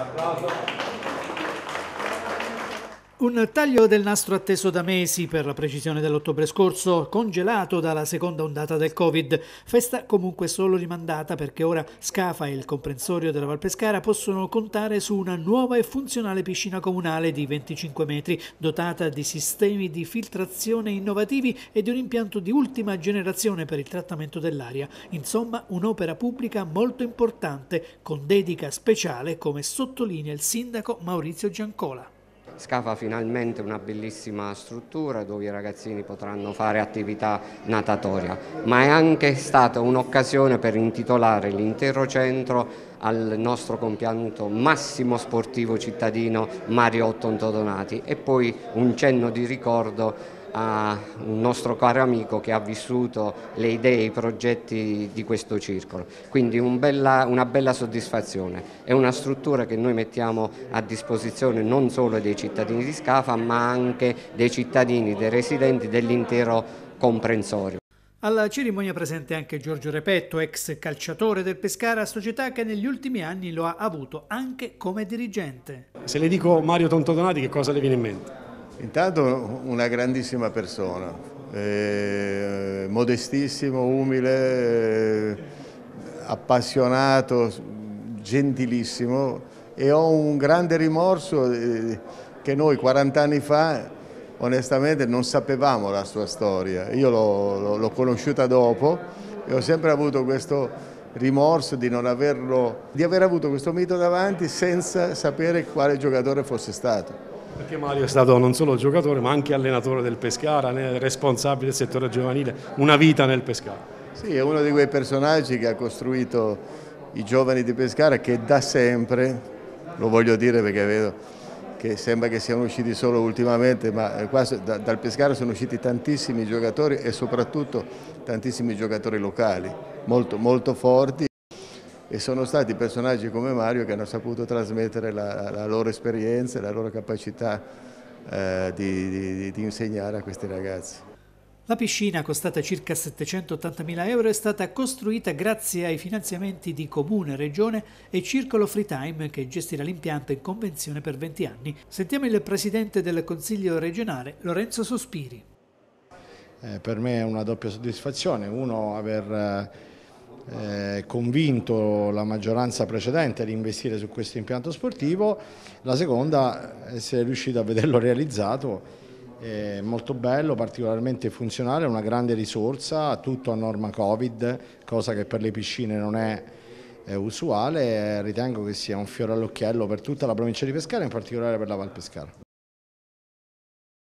Aplausos. Un taglio del nastro atteso da mesi per la precisione dell'ottobre scorso, congelato dalla seconda ondata del Covid. Festa comunque solo rimandata perché ora Scafa e il comprensorio della Valpescara possono contare su una nuova e funzionale piscina comunale di 25 metri, dotata di sistemi di filtrazione innovativi e di un impianto di ultima generazione per il trattamento dell'aria. Insomma, un'opera pubblica molto importante, con dedica speciale, come sottolinea il sindaco Maurizio Giancola. Scafa finalmente una bellissima struttura dove i ragazzini potranno fare attività natatoria, ma è anche stata un'occasione per intitolare l'intero centro al nostro compianto massimo sportivo cittadino Mario Ottonto Donati. E poi un cenno di ricordo a un nostro caro amico che ha vissuto le idee e i progetti di questo circolo. Quindi un bella, una bella soddisfazione. È una struttura che noi mettiamo a disposizione non solo dei cittadini di Scafa ma anche dei cittadini, dei residenti dell'intero comprensorio. Alla cerimonia presente anche Giorgio Repetto, ex calciatore del Pescara, società che negli ultimi anni lo ha avuto anche come dirigente. Se le dico Mario Tontodonati che cosa le viene in mente? Intanto una grandissima persona, eh, modestissimo, umile, eh, appassionato, gentilissimo e ho un grande rimorso eh, che noi 40 anni fa onestamente non sapevamo la sua storia. Io l'ho conosciuta dopo e ho sempre avuto questo rimorso di, non averlo, di aver avuto questo mito davanti senza sapere quale giocatore fosse stato. Perché Mario è stato non solo giocatore ma anche allenatore del Pescara, responsabile del settore giovanile, una vita nel Pescara. Sì, è uno di quei personaggi che ha costruito i giovani di Pescara che da sempre, lo voglio dire perché vedo che sembra che siano usciti solo ultimamente, ma qua dal Pescara sono usciti tantissimi giocatori e soprattutto tantissimi giocatori locali, molto, molto forti e sono stati personaggi come Mario che hanno saputo trasmettere la, la loro esperienza e la loro capacità eh, di, di, di insegnare a questi ragazzi. La piscina, costata circa 780.000 euro, è stata costruita grazie ai finanziamenti di Comune, Regione e Circolo Freetime che gestirà l'impianto in convenzione per 20 anni. Sentiamo il Presidente del Consiglio regionale, Lorenzo Sospiri. Eh, per me è una doppia soddisfazione, uno aver eh, eh, convinto la maggioranza precedente ad investire su questo impianto sportivo, la seconda essere riuscito a vederlo realizzato, è molto bello, particolarmente funzionale, una grande risorsa, tutto a norma Covid, cosa che per le piscine non è è usuale ritengo che sia un fiore all'occhiello per tutta la provincia di Pescara, in particolare per la Val Pescara.